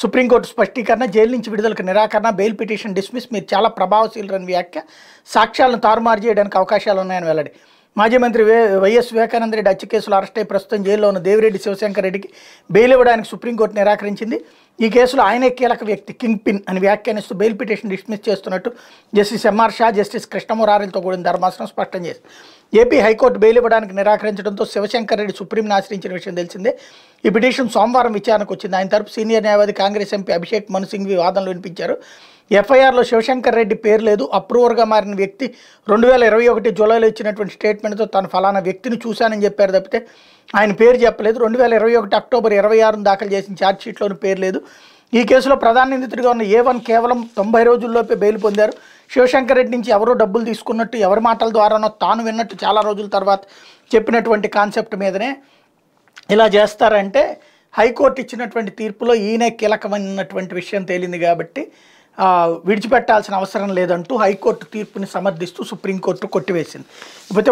Supreme court స్పష్టీకరణ jail నుంచి విడుదలకు నిరాకరణ బెయిల్ పిటిషన్ డిస్మిస్ మీరు చాలా ప్రభావశీలరని వ్యాఖ్య సాక్ష్యాలను తారుమారు చేయడానికి అవకాశాలు ఉన్నాయని వెల్లడి. మాజీ మంత్రి వే వైఎస్ వివేకానంద రెడ్డి హత్య కేసులో అరెస్ట్ అయి ప్రస్తుతం జైల్లో ఉన్న దేవిరెడ్డి శివశంకర్ రెడ్డికి బెయిల్ ఇవ్వడానికి సుప్రీంకోర్టు నిరాకరించింది. ఈ కేసులో ఆయనే కీలక వ్యక్తి కింగ్ పిన్ అని వ్యాఖ్యానిస్తూ బెయిల్ పిటిషన్ డిస్మిస్ చేస్తున్నట్టు justice M R Shah justice కృష్ణమురారిలతో కూడిన ధర్మాసనం స్పష్టం చేసింది. ఏపీ హైకోర్టు బెయిల్ ఇవ్వడానికి నిరాకరించడంతో శివశంకర్ రెడ్డి సుప్రీంను ఆశ్రయించిన విషయం తెలిసిందే. ఈ పిటిషన్ సోమవారం విచారణకు వచ్చింది. ఆయన తరపు సీనియర్ న్యాయవాది కాంగ్రెస్ ఎంపీ అభిషేక్ మను సింఘ్వి వాదనలు వినిపించారు. ఎఫ్ఐఆర్లో శివశంకర్ రెడ్డి పేరు లేదు. అప్రూవర్గా మారిన వ్యక్తి రెండు వేల ఇరవై ఒకటి జూలైలో ఇచ్చినటువంటి స్టేట్మెంట్తో తాను ఫలానా వ్యక్తిని చూశానని చెప్పారు తప్పితే ఆయన పేరు చెప్పలేదు. రెండు వేల ఇరవై ఒకటి అక్టోబర్ ఇరవై ఆరును దాఖలు చేసిన ఛార్జ్షీట్లోని పేరు లేదు. ఈ కేసులో ప్రధాన నిందితుడిగా ఉన్న ఏ వన్ కేవలం తొంభై రోజుల్లోపే బెయిల్ పొందారు. శివశంకర్ రెడ్డి నుంచి ఎవరో డబ్బులు తీసుకున్నట్టు ఎవరి మాటల ద్వారానో తాను విన్నట్టు చాలా రోజుల తర్వాత చెప్పినటువంటి కాన్సెప్ట్ మీదనే ఇలా చేస్తారంటే హైకోర్టు ఇచ్చినటువంటి తీర్పులో ఈయనే కీలకమైనటువంటి విషయం తేలింది కాబట్టి విడిచిపెట్టాల్సిన అవసరం లేదంటూ హైకోర్టు తీర్పుని సమర్థిస్తూ సుప్రీంకోర్టు కొట్టివేసింది. ఇకపోతే